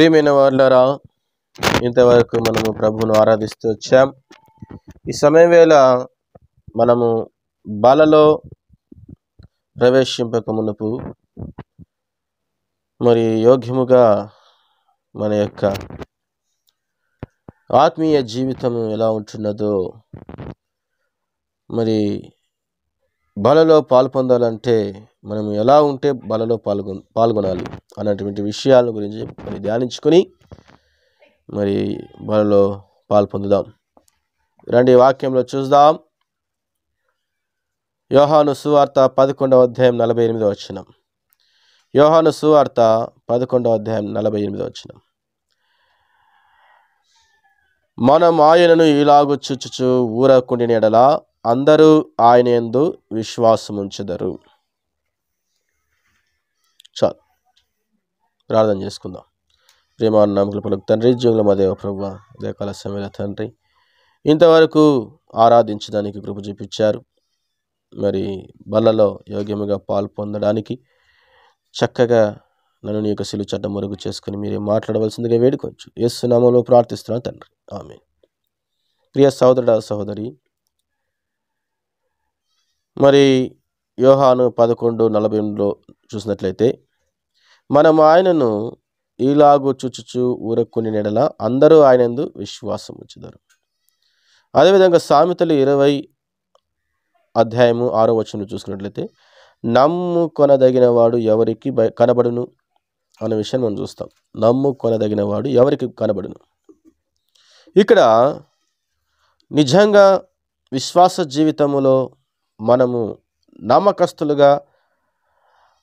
ప్రియమైన వాళ్ళరా ఇంతవరకు మనము ప్రభువును ఆరాధిస్తూ వచ్చాం. ఈ సమయం వేళ మనము బలలో ప్రవేశింపక మునుపు మరి యోగ్యముగా మన యొక్క ఆత్మీయ జీవితం ఎలా ఉంటున్నదో మరి బలలో పాల్పొందాలంటే మనం ఎలా ఉంటే బలలో పాల్గొ పాల్గొనాలి అన్నటువంటి విషయాల గురించి మరి ధ్యానించుకొని మరి బలలో పాల్పొందుదాం రండి వాక్యంలో చూద్దాం. యోహాను సువార్త పదకొండవ అధ్యాయం నలభై ఎనిమిది వచనం. యోహాను సువార్త పదకొండవ అధ్యాయం నలభై ఎనిమిది వచనం. మనం ఆయనను ఇలాగు చుచుచు ఊరకుండిన ఎడల అందరూ ఆయన ఎందు విశ్వాసముంచెదరు. చాలు. ప్రార్థన చేసుకుందాం. ప్రేమ నమ్మకలు పలుకు తండ్రి జీవుల మదేవ ప్రభు ఉదయకాల సమయంలో తండ్రి ఇంతవరకు ఆరాధించడానికి కృప చూపించారు. మరి బల్లలో యోగ్యముగా పాలు పొందడానికి చక్కగా నన్ను నీ యొక్క శిలు చట్టం మరుగు చేసుకుని మీరే మాట్లాడవలసిందిగా వేడుకోవచ్చు ఏసునామంలో ప్రార్థిస్తున్నాను తండ్రి. ఆమె ప్రియ సహోదరుడ సహోదరి మరి యోహాను పదకొండు నలభై ఎనిమిదిలో చూసినట్లయితే మనం ఆయనను ఈలాగు చుచుచు ఊరక్కుని నెడల అందరూ ఆయనందు విశ్వాసం ఉంచుతారు అదేవిధంగా సామెతలు ఇరవై అధ్యాయము ఆరో వచనం చూసుకున్నట్లయితే నమ్ము కొనదగిన వాడు ఎవరికి బయ- కనబడును? అనే విషయం మనం చూస్తాం. నమ్ము కొనదగిన వాడు ఎవరికి కనబడును? ఇక్కడ నిజంగా విశ్వాస జీవితంలో మనము నమ్మకస్తులుగా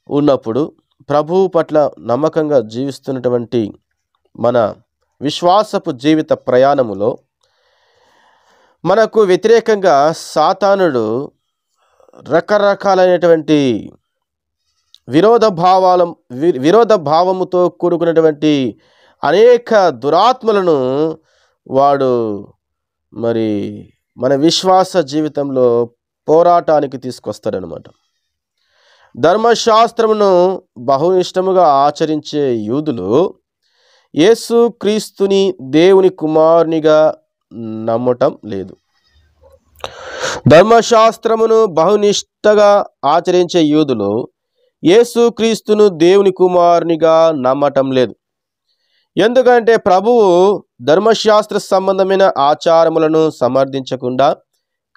ఉన్నప్పుడు ప్రభువు పట్ల నమ్మకంగా జీవిస్తున్నటువంటి మన విశ్వాసపు జీవిత ప్రయాణములో మనకు వ్యతిరేకంగా సాతానుడు రకరకాలైనటువంటి విరోధ భావాల వి- విరోధ భావముతో కూడుకున్నటువంటి అనేక దురాత్మలను వాడు మరి మన విశ్వాస జీవితంలో పోరాటానికి తీసుకొస్తాడనమాట. ధర్మశాస్త్రమును బహునిష్టముగా ఆచరించే యూదులు యేసు క్రీస్తుని దేవుని కుమారునిగా నమ్మటం లేదు. ధర్మశాస్త్రమును బహునిష్టగా ఆచరించే యూదులు యేసు క్రీస్తును దేవుని కుమారునిగా నమ్మటం లేదు. ఎందుకంటే ప్రభువు ధర్మశాస్త్ర సంబంధమైన ఆచారములను సమర్థించకుండా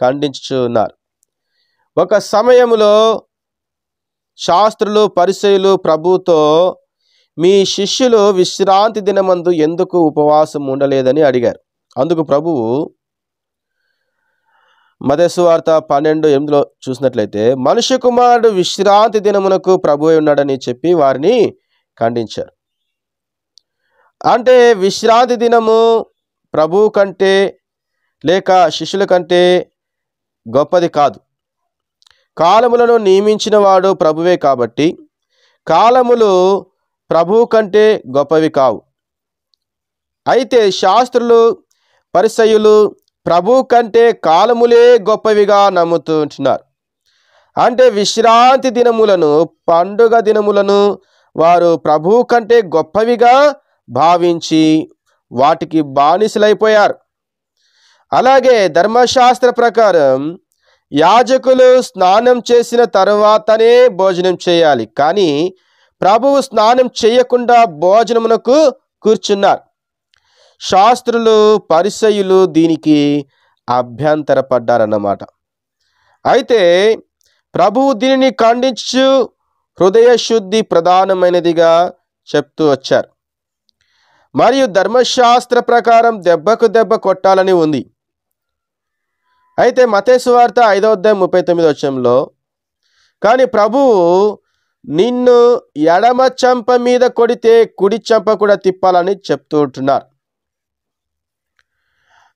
ఖండించుచున్నారు. ఒక సమయంలో శాస్త్రులు పరిచయులు ప్రభుతో మీ శిష్యులు విశ్రాంతి దినమందు ఎందుకు ఉపవాసం ఉండలేదని అడిగారు. అందుకు ప్రభువు మదేశ్వార్త పన్నెండు ఎనిమిదిలో చూసినట్లయితే మనుష్య కుమారుడు విశ్రాంతి దినమునకు ప్రభు ఉన్నాడని చెప్పి వారిని ఖండించారు. అంటే విశ్రాంతి దినము ప్రభువు కంటే లేక శిష్యుల కంటే గొప్పది కాదు. కాలములను నియమించిన వాడు ప్రభువే కాబట్టి కాలములు ప్రభువు కంటే గొప్పవి కావు. అయితే శాస్త్రులు పరిసయులు ప్రభు కంటే కాలములే గొప్పవిగా నమ్ముతుంటున్నారు. అంటే విశ్రాంతి దినములను పండుగ దినములను వారు ప్రభు కంటే గొప్పవిగా భావించి వాటికి బానిసలైపోయారు. అలాగే ధర్మశాస్త్ర ప్రకారం యాజకులు స్నానం చేసిన తరువాతనే భోజనం చేయాలి. కానీ ప్రభువు స్నానం చేయకుండా భోజనమునకు కూర్చున్నారు. శాస్త్రులు పరిసయులు దీనికి అభ్యంతరపడ్డారన్నమాట. అయితే ప్రభువు దీనిని ఖండించు హృదయ శుద్ధి ప్రధానమైనదిగా చెప్తూ వచ్చారు. మరియు ధర్మశాస్త్ర ప్రకారం దెబ్బకు దెబ్బ కొట్టాలని ఉంది. అయితే మతేసు వార్త ఐదో అధ్యాయం ముప్పై తొమ్మిది వచ్చంలో కానీ ప్రభువు నిన్ను ఎడమ చంప మీద కొడితే కుడి చెంప కూడా తిప్పాలని చెప్తూ ఉంటున్నారు.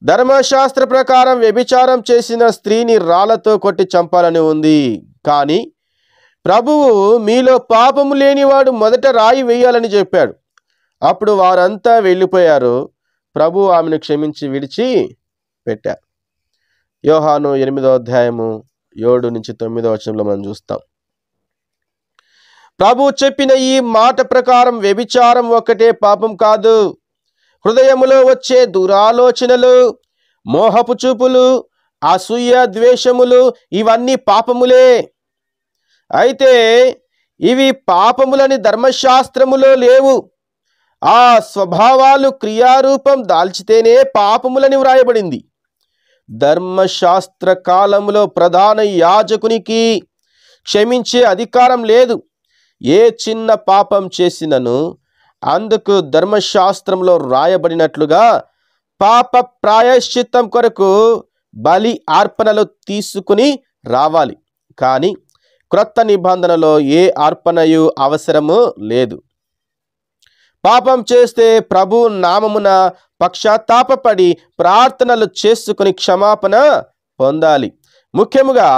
ధర్మశాస్త్ర ప్రకారం వ్యభిచారం చేసిన స్త్రీని రాళ్ళతో కొట్టి చంపాలని ఉంది. కానీ ప్రభువు మీలో పాపము లేనివాడు మొదట రాయి వేయాలని చెప్పాడు. అప్పుడు వారంతా వెళ్ళిపోయారు. ప్రభు ఆమెను క్షమించి విడిచి పెట్టారు. యోహాను ఎనిమిదో అధ్యాయము ఏడు నుంచి తొమ్మిదో వచనంలో మనం చూస్తాం. ప్రభు చెప్పిన ఈ మాట ప్రకారం వ్యభిచారం ఒక్కటే పాపం కాదు. హృదయములో వచ్చే దురాలోచనలు మోహపు చూపులు అసూయ ద్వేషములు ఇవన్నీ పాపములే. అయితే ఇవి పాపములని ధర్మశాస్త్రములో లేవు. ఆ స్వభావాలు క్రియారూపం దాల్చితేనే పాపములని వ్రాయబడింది. ధర్మశాస్త్ర కాలంలో ప్రధాన యాజకునికి క్షమించే అధికారం లేదు. ఏ చిన్న పాపం చేసినను అందుకు ధర్మశాస్త్రంలో రాయబడినట్లుగా పాప ప్రాయశ్చిత్తం కొరకు బలి అర్పణలు తీసుకుని రావాలి. కానీ క్రొత్త నిబంధనలో ఏ అర్పణయు అవసరము లేదు. పాపం చేస్తే ప్రభు నామమున పశ్చాత్తాపపడి ప్రార్థనలు చేసుకుని క్షమాపణ పొందాలి. ముఖ్యముగా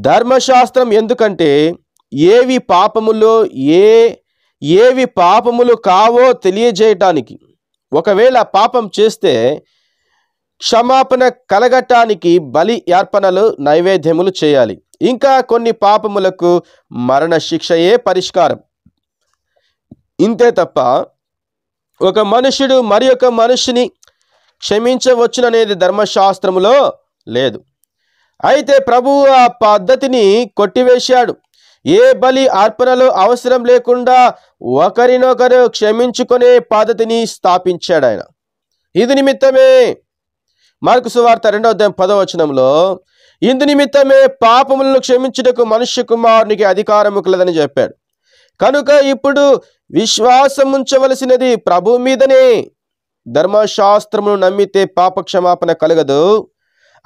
ధర్మశాస్త్రం ఎందుకంటే ఏవి పాపములో ఏ ఏవి పాపములు కావో తెలియజేయటానికి ఒకవేళ పాపం చేస్తే క్షమాపణ కలగటానికి బలి అర్పణలు నైవేద్యములు చేయాలి. ఇంకా కొన్ని పాపములకు మరణ శిక్షయే పరిష్కారం. ఇంతే తప్ప ఒక మనుషుడు మరి ఒక మనుషుని క్షమించవచ్చుననేది ధర్మశాస్త్రములో లేదు. అయితే ప్రభువు ఆ పద్ధతిని కొట్టివేశాడు. ఏ బలి అర్పణలు అవసరం లేకుండా ఒకరినొకరు క్షమించుకునే పద్ధతిని స్థాపించాడు ఆయన. ఇది నిమిత్తమే మార్కు సువార్త రెండవ అధ్యాయం పదవచనంలో ఇందు నిమిత్తమే పాపములను క్షమించుటకు మనుష్య కుమారునికి అధికారము కలదని చెప్పాడు. కనుక ఇప్పుడు విశ్వాసం ఉంచవలసినది ప్రభు మీదనే. ధర్మశాస్త్రమును నమ్మితే పాప క్షమాపణ కలగదు.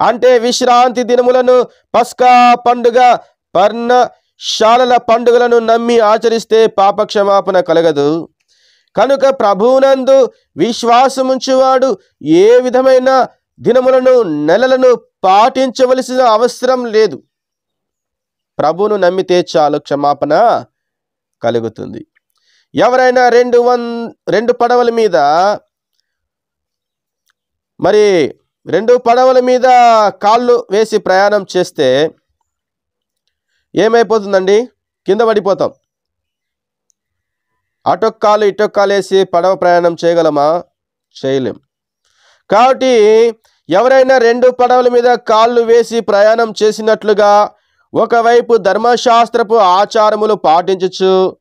అంటే విశ్రాంతి దినములను పస్కా పండుగ పర్ణశాలల పండుగలను నమ్మి ఆచరిస్తే పాప క్షమాపణ కలగదు. కనుక ప్రభువునందు విశ్వాసముంచువాడు ఏ విధమైన దినములను నెలలను పాటించవలసిన అవసరం లేదు. ప్రభువును నమ్మితే చాలు క్షమాపణ. కలుగుతుంది. ఎవరైనా రెండు వన్ రెండు పడవల మీద మరి రెండు పడవల మీద కాళ్ళు వేసి ప్రయాణం చేస్తే ఏమైపోతుందండి? కింద పడిపోతాం. అటొక్క కాలు ఇటొక్క కాలు వేసి పడవ ప్రయాణం చేయగలమా? చేయలేం. కాబట్టి ఎవరైనా రెండు పడవల మీద కాళ్ళు వేసి ప్రయాణం చేసినట్లుగా ఒకవైపు ధర్మశాస్త్రపు ఆచారములు పాటించచ్చు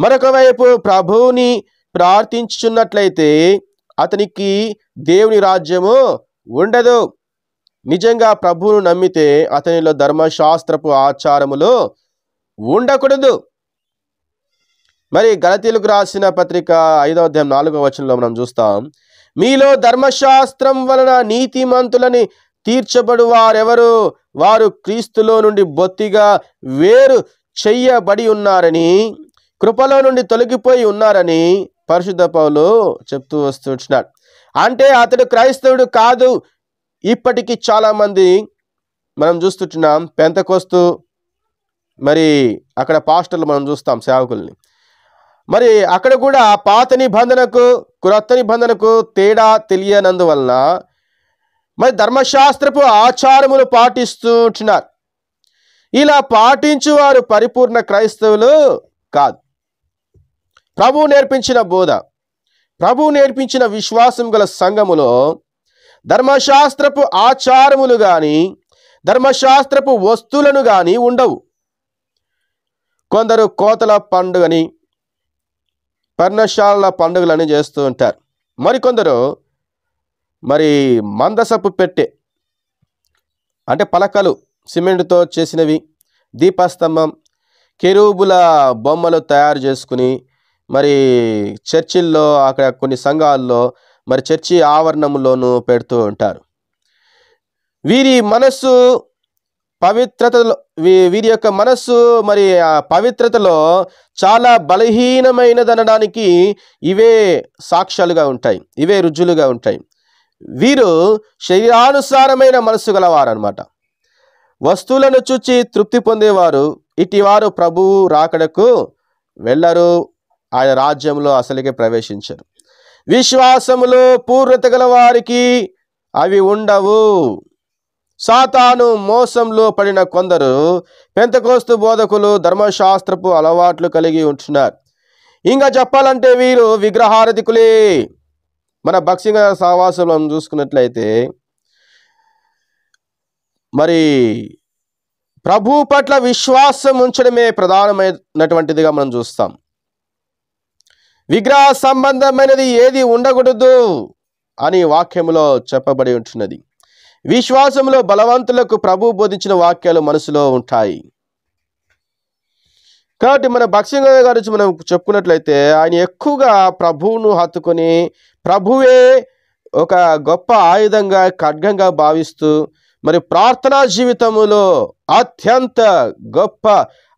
మరొకవైపు ప్రభువుని ప్రార్థించుచున్నట్లయితే అతనికి దేవుని రాజ్యము ఉండదు. నిజంగా ప్రభువును నమ్మితే అతనిలో ధర్మశాస్త్రపు ఆచారములు ఉండకూడదు. మరి గలతీలకు రాసిన పత్రిక ఐదో అధ్యాయం నాలుగో వచనంలో మనం చూస్తాం మీలో ధర్మశాస్త్రం వలన నీతిమంతులని తీర్చబడు వారెవరు వారు క్రీస్తులో నుండి బొత్తిగా వేరు చెయ్యబడి ఉన్నారని కృపలో నుండి తొలగిపోయి ఉన్నారని పరిశుద్ధ పౌలు చెప్తూ వస్తున్నాడు అంటే అతడు క్రైస్తవుడు కాదు. ఇప్పటికీ చాలామంది మనం చూస్తుంటున్నాం. పెంతకోస్తు మరి అక్కడ పాస్టర్లు మనం చూస్తాం సేవకుల్ని. మరి అక్కడ కూడా పాత నిబంధనకు క్రొత్త నిబంధనకు తేడా తెలియనందువలన మరి ధర్మశాస్త్రపు ఆచారములు పాటిస్తూ ఉంటున్నారు. ఇలా పాటించు వారు పరిపూర్ణ క్రైస్తవులు కాదు. ప్రభు నేర్పించిన బోధ ప్రభు నేర్పించిన విశ్వాసం గల సంఘములో ధర్మశాస్త్రపు ఆచారములు కానీ ధర్మశాస్త్రపు వస్తువులను కానీ ఉండవు. కొందరు కోతల పండుగని పర్ణశాలల పండుగలని చేస్తూ ఉంటారు. మరికొందరు మరి మందసపు పెట్టె అంటే పలకలు సిమెంట్తో చేసినవి దీపస్తంభం కెరూబుల బొమ్మలు తయారు చేసుకుని మరి చర్చిల్లో అక్కడ కొన్ని సంఘాల్లో మరి చర్చి ఆవరణంలోనూ పెడుతూ ఉంటారు. వీరి మనస్సు పవిత్రతలో వీ- వీరి యొక్క మనస్సు మరి ఆ పవిత్రతలో చాలా బలహీనమైనదనడానికి ఇవే సాక్ష్యాలుగా ఉంటాయి ఇవే రుజులుగా ఉంటాయి. వీరు శరీరానుసారమైన మనస్సు గలవారు అనమాట వస్తువులను చూచి తృప్తి పొందేవారు ఇటివారు ప్రభువు రాకడకు వెళ్ళరు ఆయన రాజ్యంలో అసలుకే ప్రవేశించరు. విశ్వాసములో పూర్ణత గల వారికి అవి ఉండవు. సాతాను మోసంలో పడిన కొందరు పెంతకోస్తు బోధకులు ధర్మశాస్త్రపు అలవాట్లు కలిగి ఉంటున్నారు. ఇంకా చెప్పాలంటే వీరు విగ్రహారధికులే మన భక్సింగ సహవాసంలో చూసుకున్నట్లయితే మరి ప్రభు పట్ల విశ్వాసం ఉంచడమే ప్రధానమైనటువంటిదిగా మనం చూస్తాం. విగ్రహ సంబంధమైనది ఏది ఉండకూడదు అని వాక్యములో చెప్పబడి ఉంటున్నది. విశ్వాసంలో బలవంతులకు ప్రభు బోధించిన వాక్యాలు మనసులో ఉంటాయి. కాబట్టి మన భక్సింగయ్య గారి నుంచి మనం చెప్పుకున్నట్లయితే ఆయన ఎక్కువగా ప్రభువును హత్తుకొని ప్రభువే ఒక గొప్ప ఆయుధంగా ఖడ్గంగా భావిస్తూ మరి ప్రార్థనా జీవితములో అత్యంత గొప్ప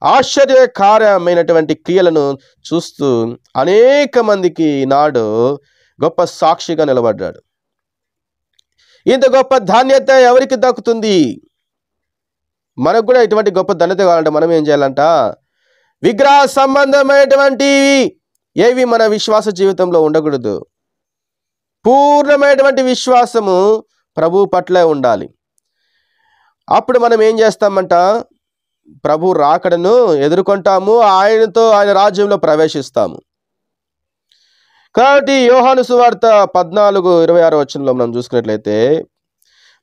ఆశ్చర్యకారమైనటువంటి క్రియలను చూస్తూ అనేక మందికి నాడు గొప్ప సాక్షిగా నిలబడ్డాడు. ఇంత గొప్ప ధాన్యత ఎవరికి దక్కుతుంది? మనకు కూడా ఇటువంటి గొప్ప ధన్యత కావాలంటే మనం ఏం చేయాలంట? విగ్రహ సంబంధమైనటువంటివి ఏవి మన విశ్వాస జీవితంలో ఉండకూడదు. పూర్ణమైనటువంటి విశ్వాసము ప్రభు పట్లే ఉండాలి. అప్పుడు మనం ఏం చేస్తామంట? ప్రభు రాకడను ఎదుర్కొంటాము ఆయనతో ఆయన రాజ్యంలో ప్రవేశిస్తాము. కాబట్టి యోహాను సువార్త పద్నాలుగు ఇరవై ఆరు వచనంలో మనం చూసుకున్నట్లయితే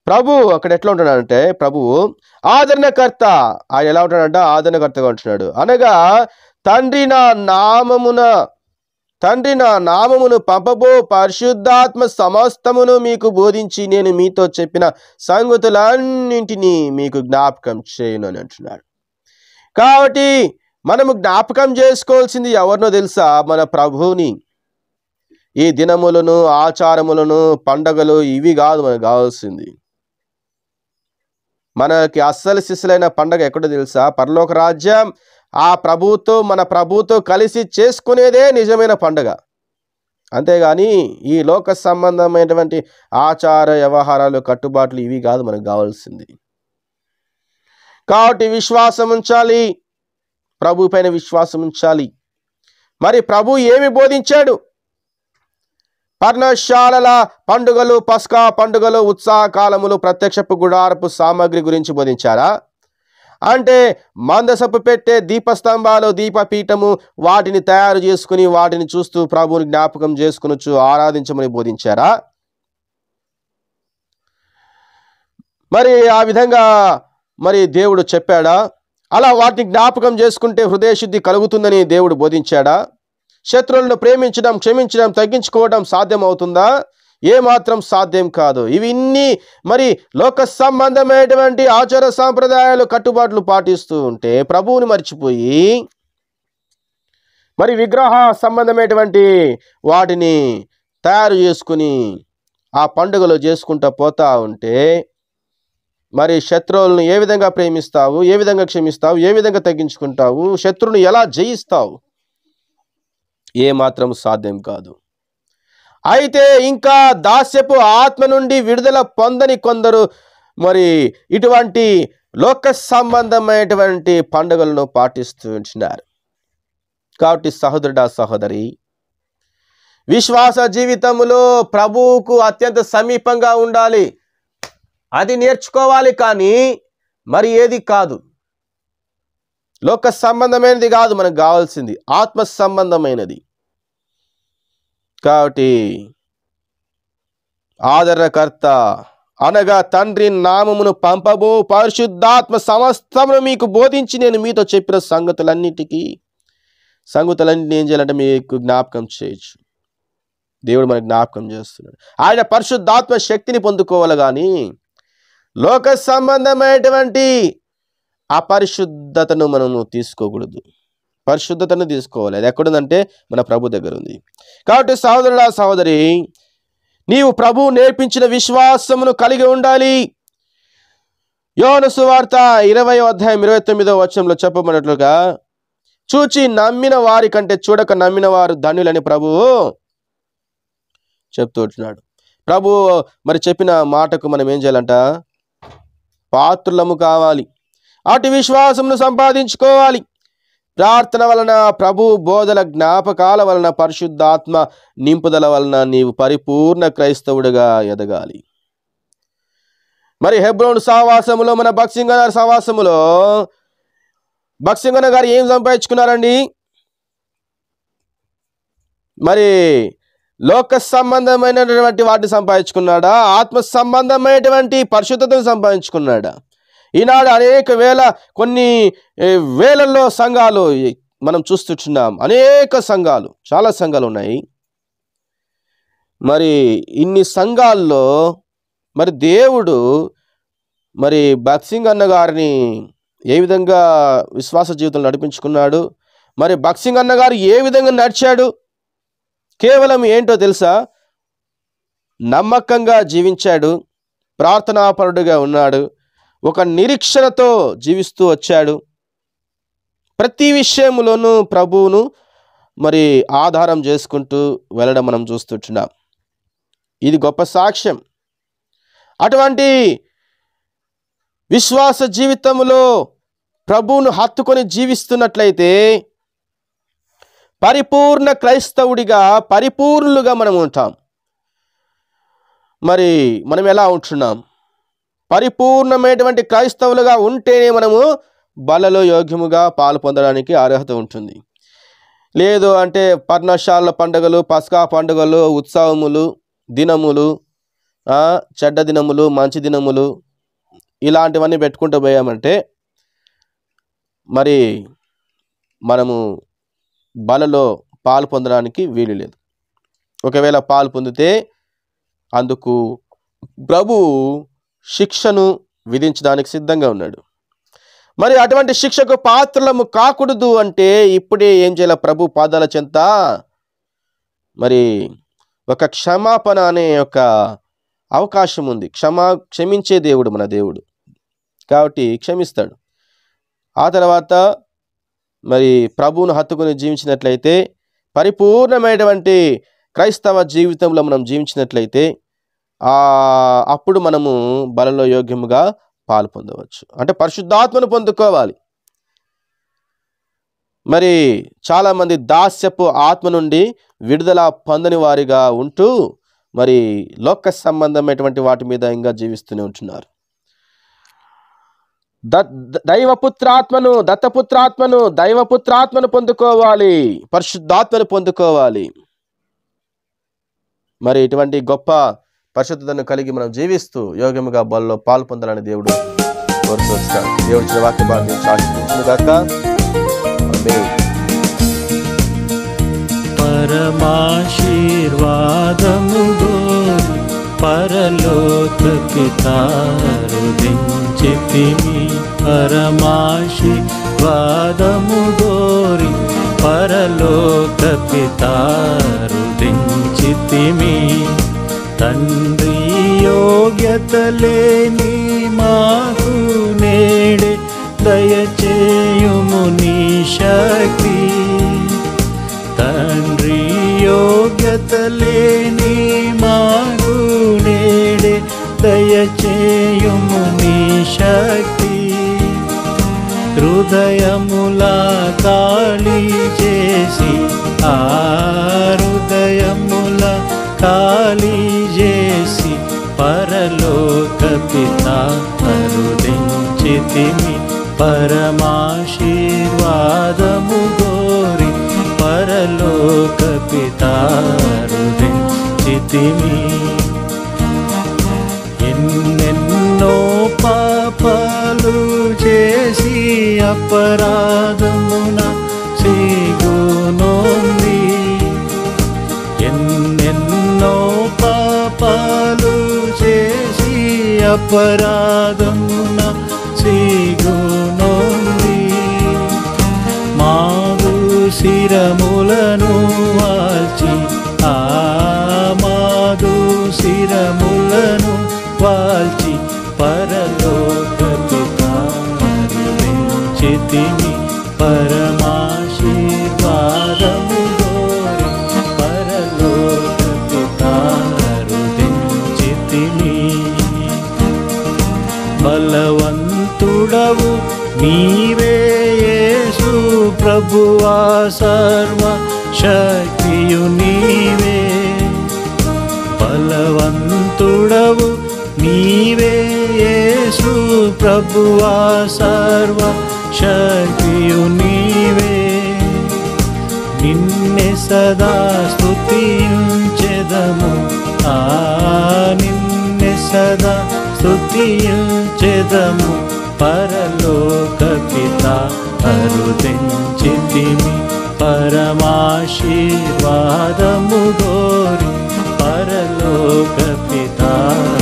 ప్రభు అక్కడ ఎట్లా ఉంటున్నాడంటే ప్రభువు ఆదరణకర్త. ఆయన ఎలా ఉంటాడంటే ఆదరణకర్తగా ఉంటున్నాడు. అనగా తండ్రి నా నామమున తండ్రి నా నామమును పంపబో పరిశుద్ధాత్మ సమస్తమును మీకు బోధించి నేను మీతో చెప్పిన సంగతులన్నింటినీ మీకు జ్ఞాపకం చేయను అని అంటున్నాడు. కాబట్టి మనము జ్ఞాపకం చేసుకోవాల్సింది ఎవరినో తెలుసా? మన ప్రభువుని. ఈ దినములను ఆచారములను పండగలు ఇవి కాదు మనకు కావాల్సింది. మనకి అస్సలు శిశులైన పండగ ఎక్కడో తెలుసా? పరలోక రాజ్యం ఆ ప్రభుతో మన ప్రభుతో కలిసి చేసుకునేదే నిజమైన పండగ. అంతేగాని ఈ లోక సంబంధమైనటువంటి ఆచార వ్యవహారాలు కట్టుబాట్లు ఇవి కాదు మనకు కావాల్సింది. కాబట్టి విశ్వాసం ఉంచాలి. ప్రభు పైన విశ్వాసం ఉంచాలి. మరి ప్రభు ఏమి బోధించాడు? పర్ణశాలల పండుగలు పస్కా పండుగలు ఉత్సాహకాలములు ప్రత్యక్షపు గుడారపు సామాగ్రి గురించి బోధించారా? అంటే మందసపు పెట్టే దీపస్తంభాలు దీపపీఠము వాటిని తయారు చేసుకుని వాటిని చూస్తూ ప్రభువుని జ్ఞాపకం చేసుకునొచ్చు ఆరాధించమని బోధించారా? మరి ఆ విధంగా మరి దేవుడు చెప్పాడా? అలా వాటిని జ్ఞాపకం చేసుకుంటే హృదయశుద్ధి కలుగుతుందని దేవుడు బోధించాడా? శత్రువులను ప్రేమించడం క్షమించడం తగ్గించుకోవడం సాధ్యమవుతుందా? ఏమాత్రం సాధ్యం కాదు. ఇవన్నీ మరి లోక సంబంధమైనటువంటి ఆచార సాంప్రదాయాలు కట్టుబాట్లు పాటిస్తూ ఉంటే ప్రభువుని మర్చిపోయి మరి విగ్రహ సంబంధమైనటువంటి వాటిని తయారు చేసుకుని ఆ పండుగలో చేసుకుంటా పోతా ఉంటే మరి శత్రువులను ఏ విధంగా ప్రేమిస్తావు? ఏ విధంగా క్షమిస్తావు? ఏ విధంగా తగ్గించుకుంటావు? శత్రువుని ఎలా జయిస్తావు? ఏ మాత్రం సాధ్యం కాదు. అయితే ఇంకా దాస్యపు ఆత్మ నుండి విడుదల పొందని కొందరు మరి ఇటువంటి లోక సంబంధమైనటువంటి పండుగలను పాటిస్తూ ఉంటున్నారు కాబట్టి సహోదరుడా సహోదరి విశ్వాస జీవితంలో ప్రభువుకు అత్యంత సమీపంగా ఉండాలి. అది నేర్చుకోవాలి కానీ మరి ఏది కాదు. లోక సంబంధమైనది కాదు మనకు కావాల్సింది. ఆత్మ సంబంధమైనది. కాబట్టి ఆదరణకర్త అనగా తండ్రి నామమును పంపబో పరిశుద్ధాత్మ సమస్తమును మీకు బోధించి నేను మీతో చెప్పిన సంగతులన్నిటికీ సంగతులన్నింటినీ ఏం చేయాలంటే మీకు జ్ఞాపకం చేయొచ్చు. దేవుడు మనకు జ్ఞాపకం చేస్తున్నాడు. ఆయన పరిశుద్ధాత్మ శక్తిని పొందుకోవాలి కానీ లోక సంబంధమైనటువంటి అపరిశుద్ధతను మనము తీసుకోకూడదు. పరిశుద్ధతను తీసుకోవాలి. అది ఎక్కడుందంటే మన ప్రభు దగ్గర ఉంది కాబట్టి సహోదరుడా సహోదరి నీవు ప్రభు నేర్పించిన విశ్వాసమును కలిగి ఉండాలి. యోను సువార్త ఇరవై అధ్యాయం ఇరవై తొమ్మిదో వచనంలో చెప్పబడినట్లుగా చూచి నమ్మిన వారి కంటే చూడక నమ్మిన వారు ధన్యులని ప్రభువు చెప్తూ ఉంటున్నాడు. ప్రభు మరి చెప్పిన మాటకు మనం ఏం చేయాలంట? పాత్రులము కావాలి. అటు విశ్వాసమును సంపాదించుకోవాలి. ప్రార్థన వలన ప్రభు బోధల జ్ఞాపకాల వలన పరిశుద్ధాత్మ నింపుదల వలన నీవు పరిపూర్ణ క్రైస్తవుడిగా ఎదగాలి. మరి హెబ్రోన్ సహవాసములో మన బక్సింగ గారి సహవాసములో భక్సింగన గారు ఏం సంపాదించుకున్నారండి? మరి లోక సంబంధమైనటువంటి వాటిని సంపాదించుకున్నాడా? ఆత్మ సంబంధమైనటువంటి పరిశుద్ధతను సంపాదించుకున్నాడా? ఈనాడు అనేక వేల కొన్ని వేలల్లో సంఘాలు మనం చూస్తున్నాం అనేక సంఘాలు చాలా సంఘాలు ఉన్నాయి. మరి ఇన్ని సంఘాల్లో మరి దేవుడు మరి బక్సింగ్ అన్న గారిని ఏ విధంగా విశ్వాస జీవితంలో నడిపించుకున్నాడు? మరి బక్సింగ్ అన్న గారు ఏ విధంగా నడిచాడు? కేవలం ఏంటో తెలుసా? నమ్మకంగా జీవించాడు ప్రార్థనాపరుడుగా ఉన్నాడు. ఒక నిరీక్షణతో జీవిస్తూ వచ్చాడు. ప్రతి విషయంలోనూ ప్రభువును మరి ఆధారం చేసుకుంటూ వెళ్ళడం మనం చూస్తుంటున్నాం. ఇది గొప్ప సాక్ష్యం. అటువంటి విశ్వాస జీవితంలో ప్రభువును హత్తుకొని జీవిస్తున్నట్లయితే పరిపూర్ణ క్రైస్తవుడిగా పరిపూర్ణులుగా మనం ఉంటాం. మరి మనం ఎలా ఉంటున్నాం? పరిపూర్ణమైనటువంటి క్రైస్తవులుగా ఉంటేనే మనము బలలో యోగ్యముగా పాలు పొందడానికి అర్హత ఉంటుంది. లేదు అంటే పర్ణశాల పండుగలు పస్కా పండుగలు ఉత్సవములు దినములు చెడ్డ దినములు మంచి దినములు ఇలాంటివన్నీ పెట్టుకుంటూ పోయామంటే మరి మనము బలలో పాలు పొందడానికి వీలు లేదు. ఒకవేళ పాలు పొందితే అందుకు ప్రభు శిక్షను విధించడానికి సిద్ధంగా ఉన్నాడు. మరి అటువంటి శిక్షకు పాత్రలము కాకూడదు అంటే ఇప్పుడే ఏం చేయాలి? ప్రభు పాదాల చెంత మరి ఒక క్షమాపణ అనే ఒక అవకాశం ఉంది. క్షమా క్షమించే దేవుడు మన దేవుడు. కాబట్టి క్షమిస్తాడు. ఆ తర్వాత మరి ప్రభువును హత్తుకుని జీవించినట్లయితే పరిపూర్ణమైనటువంటి క్రైస్తవ జీవితంలో మనం జీవించినట్లయితే అప్పుడు మనము బలలో యోగ్యముగా పాలు పొందవచ్చు. అంటే పరిశుద్ధాత్మను పొందుకోవాలి. మరి చాలామంది దాస్యపు ఆత్మ నుండి విడుదల పొందని వారిగా ఉంటూ మరి లోక సంబంధమైనటువంటి వాటి మీద ఇంకా జీవిస్తూనే ఉంటున్నారు. ద- దైవపుత్రాత్మను దత్తపుత్రాత్మను దైవపుత్రాత్మను పొందుకోవాలి. పరిశుద్ధాత్మను పొందుకోవాలి. మరి ఇటువంటి గొప్ప పరిశుద్ధతను కలిగి మనం జీవిస్తూ యోగ్యముగా బలలో పాలు పొందాలని దేవుడు కోరుతూ వచ్చాడు దేవుడి వాక్య భాగ్యం శాశ్వతించును గాక. ఆమేన్. పరమాశీర్వాదము గోరి పరలోక పితారుదించితిమి పరమాశీర్వాదము గోరి పరలోక పితారుదించితిమి తండ్రి యోగ్యత లేని మాకు నేడే దయచేయుము నీ శక్తి తండ్రి యోగ్యత లేని మాకు నేడే దయచేయుము నీ శక్తి హృదయములా ఖాళీ చేసి పిత అరుదించితిమి పరమాశీర్వాదము గోరి పరలోక పిత అరుదించితిమి ఎన్నెన్నో పాపాలు చేసి అపరాధమున అపరాధమున సిగునోంది ప్రభువా సర్వ శక్తియు నీవే బలవంతుడవు నీవే యేసు ప్రభువా సర్వ శక్తియు నీవే నిన్నే సదా స్తుతించెదము ఆ నిన్నే సదా స్తుతించెదము పరలోక పితా అరుదించితిమి పరమాశీర్వాదము గోరి పరలోక పిత అరుదించితిమి